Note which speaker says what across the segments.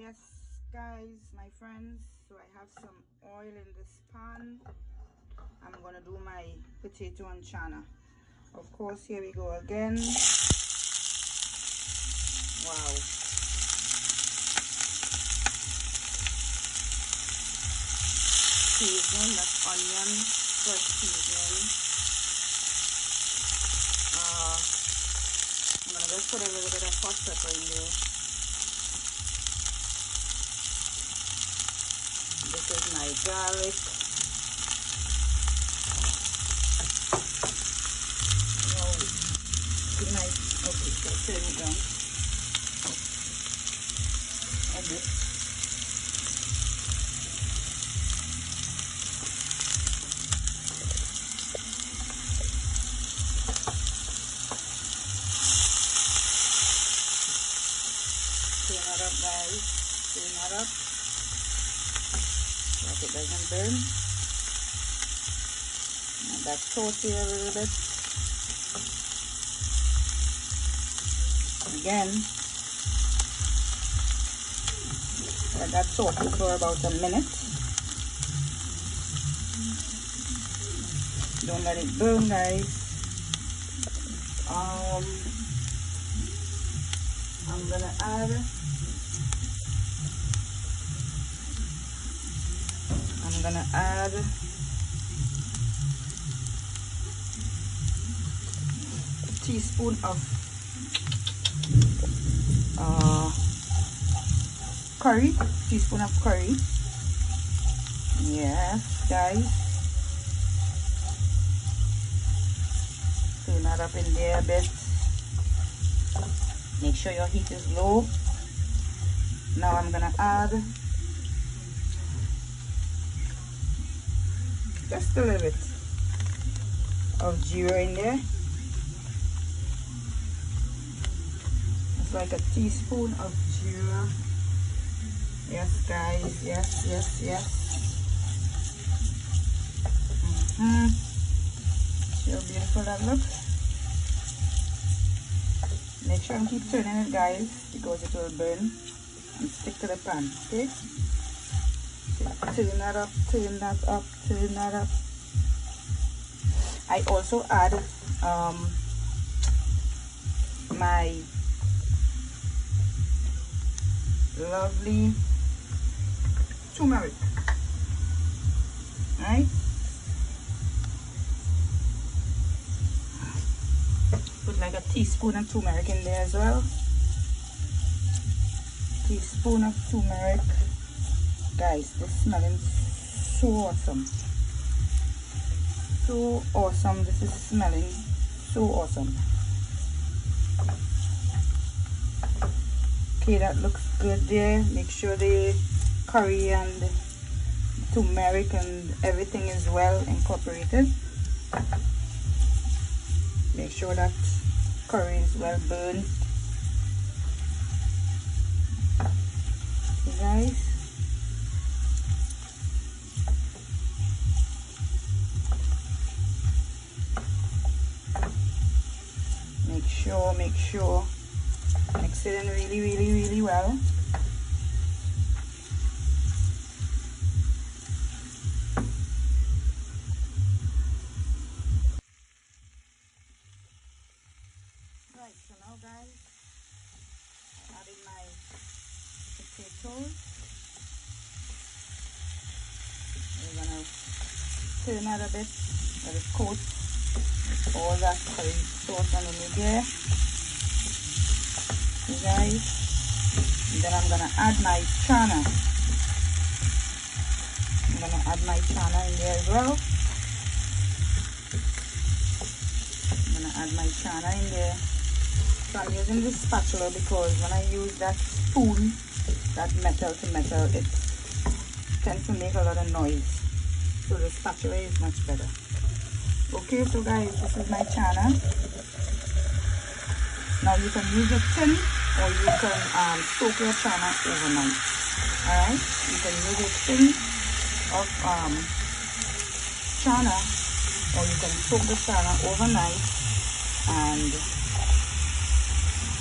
Speaker 1: yes guys my friends. So i have some oil in this pan. I'm gonna do my potato and chana. Of course here we go again. Wow. Seasoning that's onion fresh seasoning uh, i'm gonna just put a little bit of hot pepper in there This is my garlic. Oh, good night. Okay, so turn it down. A bit. Turn it up, guys. Turn it up it doesn't burn. And that saucy a little bit. Again, let that saucy for about a minute. Don't let it burn, guys. Um, I'm gonna add I'm gonna add a teaspoon of uh, curry, teaspoon of curry. Yes, guys. Turn that up in there a bit. Make sure your heat is low. Now I'm gonna add just a little bit of jeera in there. It's like a teaspoon of jeera yes guys. Yes yes yes. Mm -hmm. see how beautiful that looks make sure and keep turning it guys. Because it will burn. And stick to the pan okay turn that up turn that up turn that up. I also add um, my lovely turmeric. Right? Put like a teaspoon of turmeric in there as well. Teaspoon of turmeric guys this smelling so awesome. So awesome this is smelling so awesome. Okay that looks good there. Make sure the curry and turmeric and everything is well incorporated. Make sure that curry is well burned. Okay guys sure mix it in really really really well. Right so now guys I added my potatoes we're gonna turn that a bit let it coat. All that curry sauce underneath there guys. And then I'm gonna add my chana. I'm gonna add my chana in there as well. I'm gonna add my chana in there. So I'm using this spatula because when I use that spoon that metal to metal it tends to make a lot of noise. So the spatula is much better. Okay so guys this is my chana. Now you can use a tin or you can um, soak your chana overnight all right you can use a tin of um, chana or you can soak the chana overnight and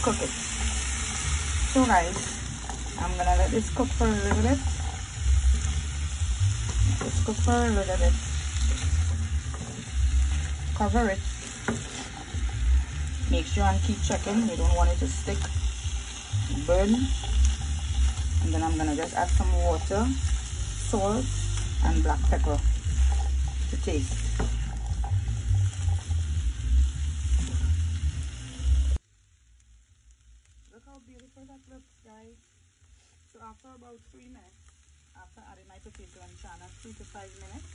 Speaker 1: cook it so guys I'm gonna let this cook for a little bit. Let this cook for a little bit. Cover it. Make sure and keep checking. You don't want it to stick, burn. And then I'm gonna just add some water, salt, and black pepper to taste. Look how beautiful that looks, guys. So after about three minutes, after adding my potato and chana, three to five minutes,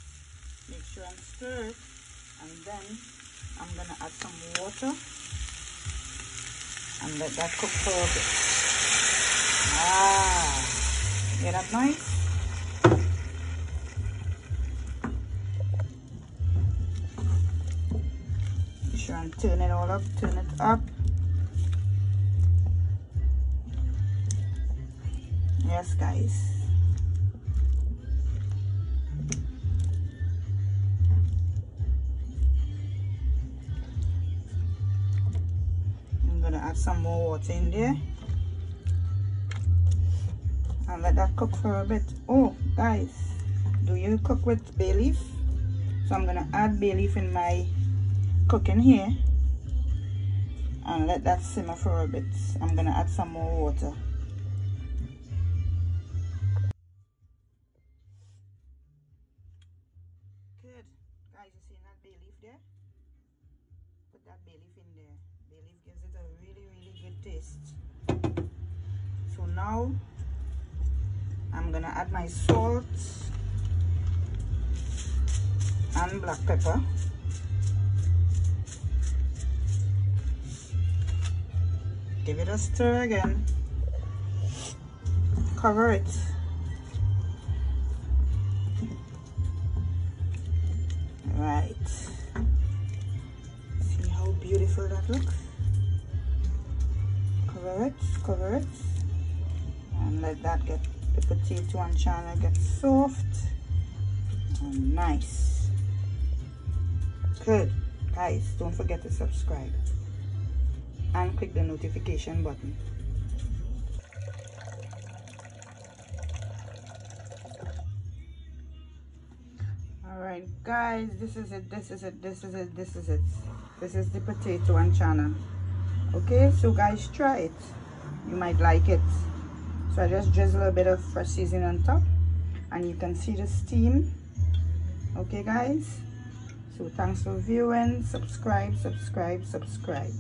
Speaker 1: make sure and stir it. And then I'm gonna add some water and let that cook for a bit. Ah, get that nice? sure and turn it all up, turn it up. Yes, guys. Some more water in there. And let that cook for a bit. Oh, guys, do you cook with bay leaf? So I'm gonna add bay leaf in my cooking here. And let that simmer for a bit. I'm gonna add some more water. Good. Guys you see that bay leaf there? Put that bay leaf in there a really really good taste. So now I'm gonna add my salt and black pepper. Give it a stir again. Cover it. Right. See how beautiful that looks cover it and let that get the potato and chana get soft and nice good guys don't forget to subscribe and click the notification button. Alright guys, this is it, this is it, this is it, this is it. This is the potato and chana. Okay, so guys try it. You might like it. So I just drizzle a bit of fresh seasoning on top and you can see the steam. Okay guys, so thanks for viewing, subscribe, subscribe, subscribe.